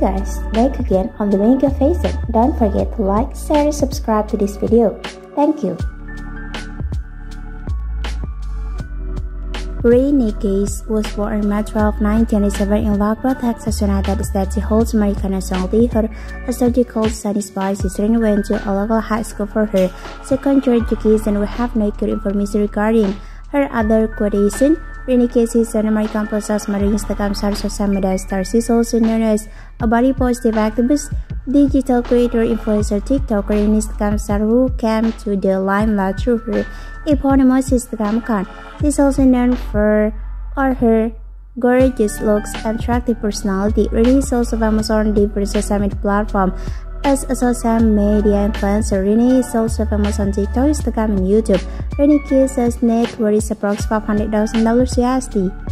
guys, back again on the Mega Fashion. Don't forget to like, share, and subscribe to this video. Thank you. Renee Keys was born in March 12, 1997 in Lubbock, Texas, United States. She holds American nationality. Her astrological sign is Pisces. Renee went to a local high school for her secondary education. We have no good information regarding her other qualifications. Keys is an American process marine Instagram star social media star. She's also known as a body positive activist, digital creator, influencer, TikToker, and Instagram star who came to the limelight through her eponymous Instagram account. She's also known for or her gorgeous looks and attractive personality. Renee is also famous on different social media platforms as a social media influencer, Renee is also famous on TikTok, Instagram, and YouTube. Renee Keys net worth is approximately $500,000 USD.